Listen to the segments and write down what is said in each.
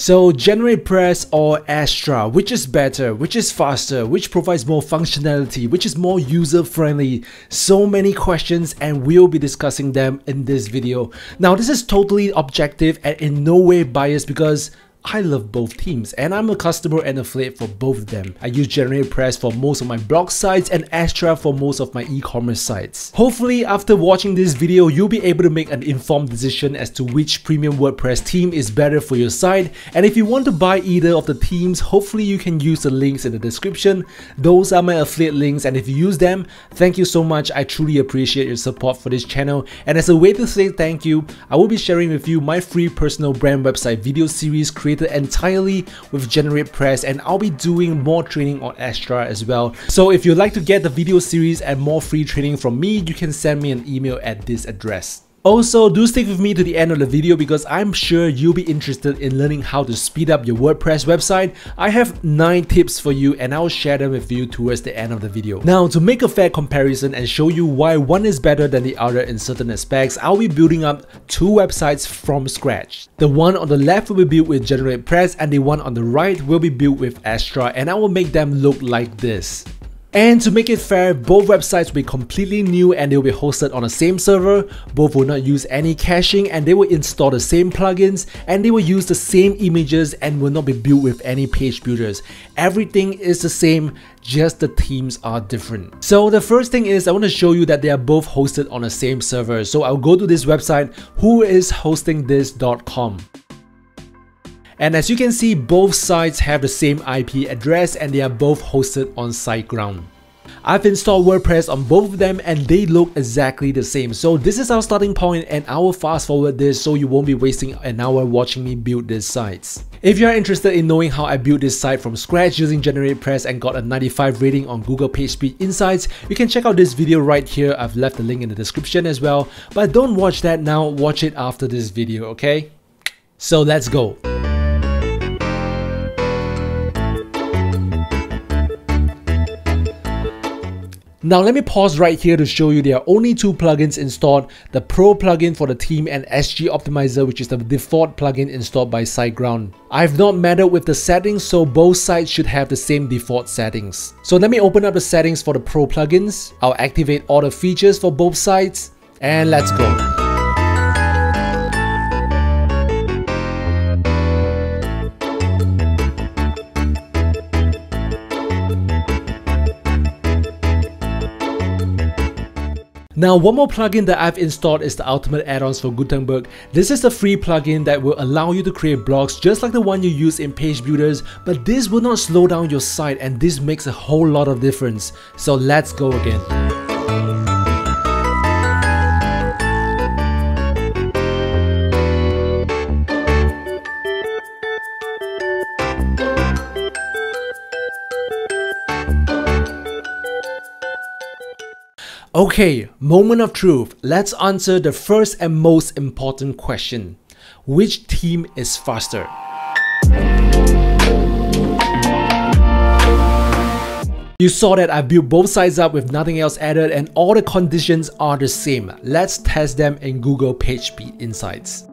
So GeneratePress or Astra, which is better, which is faster, which provides more functionality, which is more user friendly, so many questions and we'll be discussing them in this video. Now this is totally objective and in no way biased because I love both themes and I'm a customer and affiliate for both of them. I use GeneratePress for most of my blog sites and Astra for most of my e-commerce sites. Hopefully after watching this video, you'll be able to make an informed decision as to which premium WordPress theme is better for your site and if you want to buy either of the themes, hopefully you can use the links in the description. Those are my affiliate links and if you use them, thank you so much. I truly appreciate your support for this channel and as a way to say thank you, I will be sharing with you my free personal brand website video series created created entirely with GeneratePress and I'll be doing more training on Astra as well. So if you'd like to get the video series and more free training from me, you can send me an email at this address. Also, do stick with me to the end of the video because I'm sure you'll be interested in learning how to speed up your WordPress website. I have 9 tips for you and I'll share them with you towards the end of the video. Now, to make a fair comparison and show you why one is better than the other in certain aspects, I'll be building up two websites from scratch. The one on the left will be built with GeneratePress and the one on the right will be built with Astra and I will make them look like this. And to make it fair, both websites will be completely new and they will be hosted on the same server, both will not use any caching and they will install the same plugins and they will use the same images and will not be built with any page builders. Everything is the same, just the themes are different. So the first thing is I want to show you that they are both hosted on the same server. So I'll go to this website, whoishostingthis.com. And as you can see, both sites have the same IP address and they are both hosted on SiteGround. I've installed WordPress on both of them and they look exactly the same. So this is our starting point and I will fast forward this so you won't be wasting an hour watching me build these sites. If you are interested in knowing how I built this site from scratch using GeneratePress and got a 95 rating on Google PageSpeed Insights, you can check out this video right here. I've left the link in the description as well. But don't watch that now, watch it after this video, okay? So let's go. Now let me pause right here to show you there are only two plugins installed, the Pro plugin for the theme and SG Optimizer which is the default plugin installed by SiteGround. I've not meddled with the settings so both sites should have the same default settings. So let me open up the settings for the Pro plugins, I'll activate all the features for both sites, and let's go. Now one more plugin that I've installed is the Ultimate Add-ons for Gutenberg. This is a free plugin that will allow you to create blocks just like the one you use in page builders but this will not slow down your site and this makes a whole lot of difference. So let's go again. Okay, moment of truth. Let's answer the first and most important question. Which theme is faster? You saw that I built both sides up with nothing else added and all the conditions are the same. Let's test them in Google PageSpeed Insights.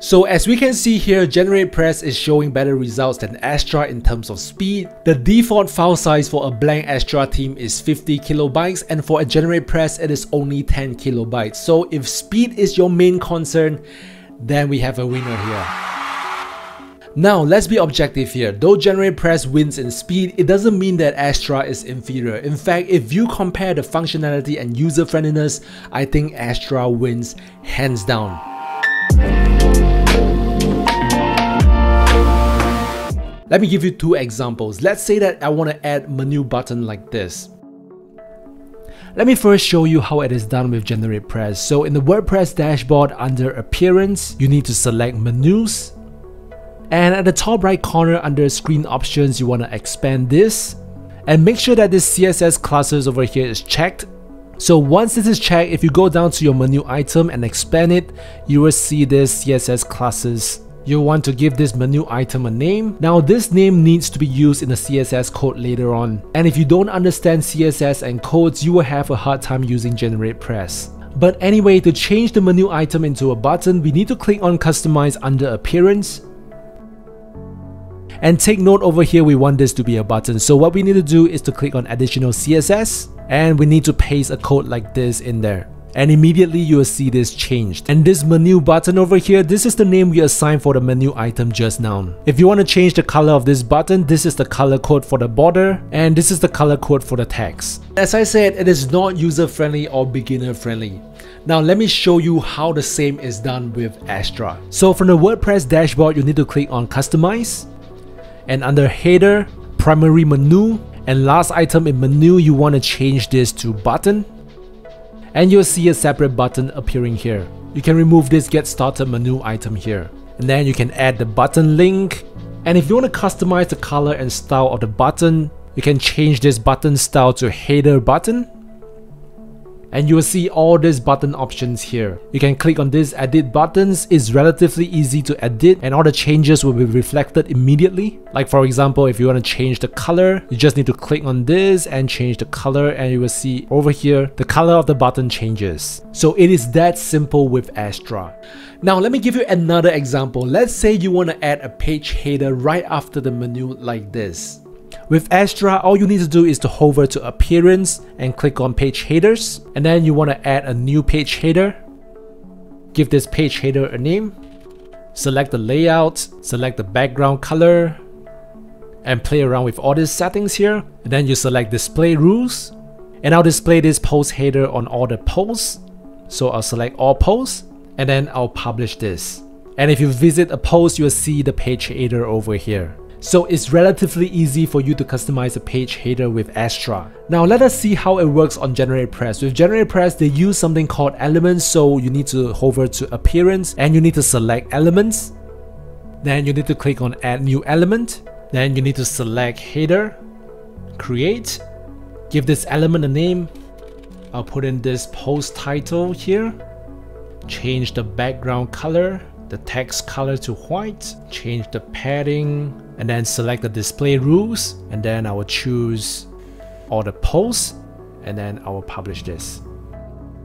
So as we can see here, GeneratePress is showing better results than Astra in terms of speed. The default file size for a blank Astra theme is 50 kilobytes and for a GeneratePress it is only 10 kilobytes. So if speed is your main concern, then we have a winner here. Now, let's be objective here. Though GeneratePress wins in speed, it doesn't mean that Astra is inferior. In fact, if you compare the functionality and user friendliness, I think Astra wins hands down. Let me give you two examples. Let's say that I want to add a menu button like this. Let me first show you how it is done with GeneratePress. So in the WordPress dashboard under Appearance, you need to select Menus. And at the top right corner under Screen Options, you want to expand this. And make sure that this CSS classes over here is checked. So once this is checked, if you go down to your menu item and expand it, you will see this CSS classes You'll want to give this menu item a name. Now this name needs to be used in the CSS code later on. And if you don't understand CSS and codes, you will have a hard time using GeneratePress. But anyway, to change the menu item into a button, we need to click on customize under appearance. And take note over here, we want this to be a button. So what we need to do is to click on additional CSS and we need to paste a code like this in there and immediately you will see this changed. And this menu button over here, this is the name we assigned for the menu item just now. If you want to change the color of this button, this is the color code for the border and this is the color code for the text. As I said, it is not user friendly or beginner friendly. Now let me show you how the same is done with Astra. So from the WordPress dashboard, you need to click on customize and under header, primary menu and last item in menu, you want to change this to button and you'll see a separate button appearing here. You can remove this get started menu item here. And then you can add the button link. And if you want to customize the color and style of the button, you can change this button style to header button and you will see all these button options here. You can click on this edit buttons, it's relatively easy to edit and all the changes will be reflected immediately. Like for example, if you want to change the color, you just need to click on this and change the color and you will see over here, the color of the button changes. So it is that simple with Astra. Now let me give you another example. Let's say you want to add a page header right after the menu like this. With Astra, all you need to do is to hover to appearance and click on page headers and then you want to add a new page header. Give this page header a name. Select the layout, select the background color and play around with all these settings here. And then you select display rules and I'll display this post header on all the posts. So I'll select all posts and then I'll publish this. And if you visit a post, you'll see the page header over here. So it's relatively easy for you to customize a page header with Astra. Now let us see how it works on GeneratePress. With GeneratePress, they use something called elements, so you need to hover to appearance and you need to select elements. Then you need to click on add new element. Then you need to select header, create, give this element a name. I'll put in this post title here, change the background color, the text color to white, change the padding, and then select the display rules and then I will choose all the posts and then I will publish this.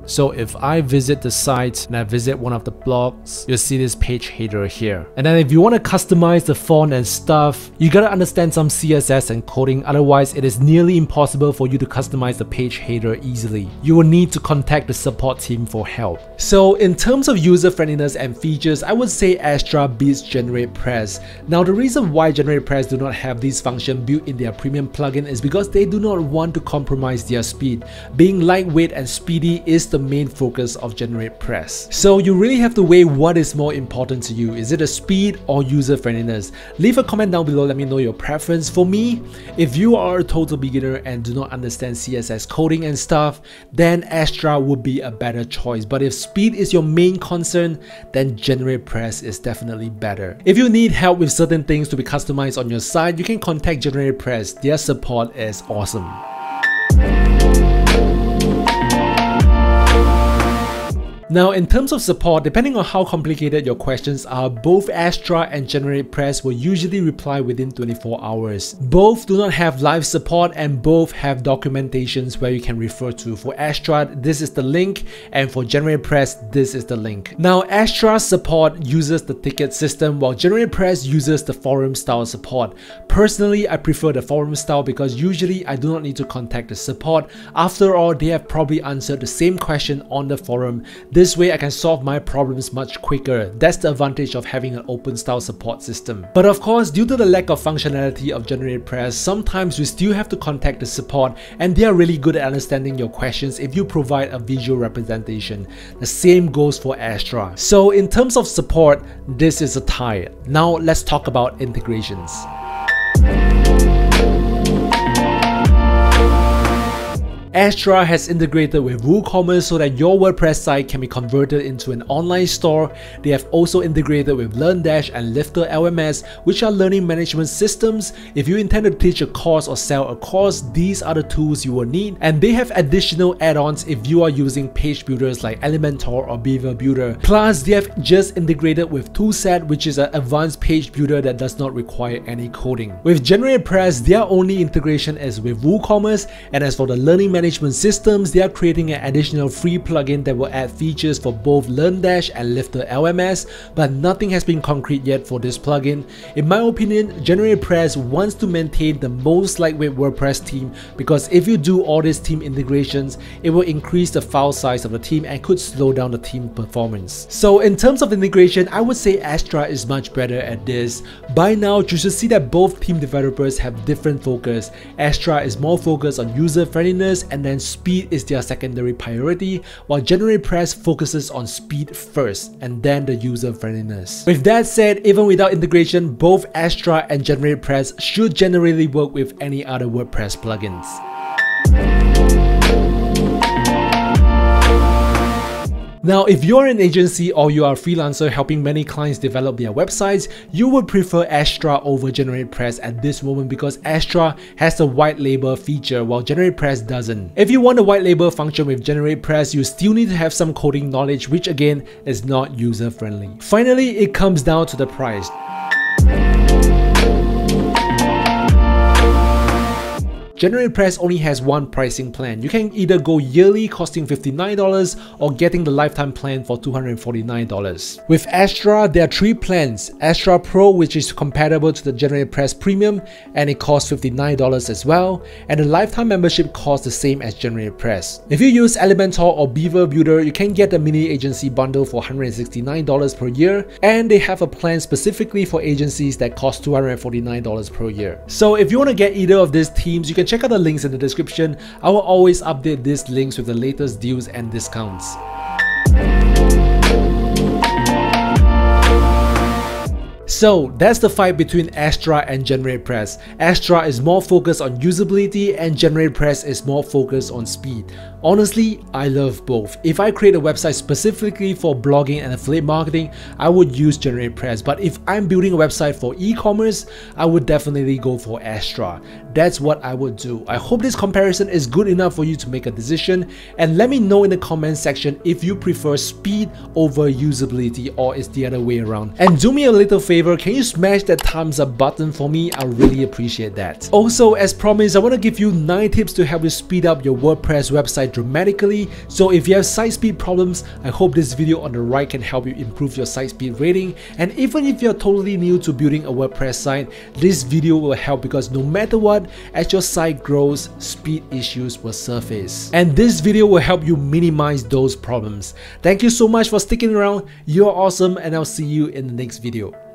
So if I visit the site and I visit one of the blogs, you'll see this page header here. And then if you want to customize the font and stuff, you gotta understand some CSS and coding, otherwise it is nearly impossible for you to customize the page header easily. You will need to contact the support team for help. So in terms of user friendliness and features, I would say Astra beats GeneratePress. Now the reason why GeneratePress do not have this function built in their premium plugin is because they do not want to compromise their speed. Being lightweight and speedy is the the main focus of GeneratePress. So you really have to weigh what is more important to you. Is it a speed or user friendliness? Leave a comment down below, let me know your preference. For me, if you are a total beginner and do not understand CSS coding and stuff, then Astra would be a better choice. But if speed is your main concern, then GeneratePress is definitely better. If you need help with certain things to be customized on your site, you can contact GeneratePress. Their support is awesome. Now in terms of support, depending on how complicated your questions are, both Astra and GeneratePress will usually reply within 24 hours. Both do not have live support and both have documentations where you can refer to. For Astra, this is the link and for GeneratePress, this is the link. Now Astra support uses the ticket system while GeneratePress uses the forum style support. Personally, I prefer the forum style because usually I do not need to contact the support. After all, they have probably answered the same question on the forum. This way I can solve my problems much quicker. That's the advantage of having an open style support system. But of course, due to the lack of functionality of GeneratePress, sometimes we still have to contact the support and they are really good at understanding your questions if you provide a visual representation. The same goes for Astra. So in terms of support, this is a tie. Now let's talk about integrations. Astra has integrated with WooCommerce so that your WordPress site can be converted into an online store. They have also integrated with LearnDash and Lifter LMS, which are learning management systems. If you intend to teach a course or sell a course, these are the tools you will need. And they have additional add-ons if you are using page builders like Elementor or Beaver Builder. Plus, they have just integrated with Toolset, which is an advanced page builder that does not require any coding. With GeneratePress, their only integration is with WooCommerce, and as for the learning management systems, they are creating an additional free plugin that will add features for both LearnDash and Lifter LMS, but nothing has been concrete yet for this plugin. In my opinion, GeneratePress wants to maintain the most lightweight WordPress theme because if you do all these theme integrations, it will increase the file size of the theme and could slow down the theme performance. So in terms of integration, I would say Astra is much better at this. By now, you should see that both theme developers have different focus. Astra is more focused on user friendliness and then speed is their secondary priority, while GeneratePress focuses on speed first and then the user friendliness. With that said, even without integration, both Astra and GeneratePress should generally work with any other WordPress plugins. Now, if you're an agency or you are a freelancer helping many clients develop their websites, you would prefer Astra over GeneratePress at this moment because Astra has the white label feature while GeneratePress doesn't. If you want a white label function with GeneratePress, you still need to have some coding knowledge which again is not user friendly. Finally, it comes down to the price. GeneratePress only has one pricing plan. You can either go yearly costing $59 or getting the lifetime plan for $249. With Astra, there are three plans. Astra Pro which is compatible to the GeneratePress Premium and it costs $59 as well and the lifetime membership costs the same as GeneratePress. If you use Elementor or Beaver Builder, you can get the mini agency bundle for $169 per year and they have a plan specifically for agencies that cost $249 per year. So if you want to get either of these themes, you can check out the links in the description. I will always update these links with the latest deals and discounts. So that's the fight between Astra and GeneratePress. Astra is more focused on usability and GeneratePress is more focused on speed. Honestly, I love both. If I create a website specifically for blogging and affiliate marketing, I would use GeneratePress. But if I'm building a website for e-commerce, I would definitely go for Astra. That's what I would do. I hope this comparison is good enough for you to make a decision and let me know in the comment section if you prefer speed over usability or it's the other way around. And do me a little favor, can you smash that thumbs up button for me? I really appreciate that. Also, as promised, I want to give you 9 tips to help you speed up your WordPress website dramatically. So if you have site speed problems, I hope this video on the right can help you improve your site speed rating. And even if you're totally new to building a WordPress site, this video will help because no matter what, as your site grows, speed issues will surface. And this video will help you minimize those problems. Thank you so much for sticking around. You're awesome and I'll see you in the next video.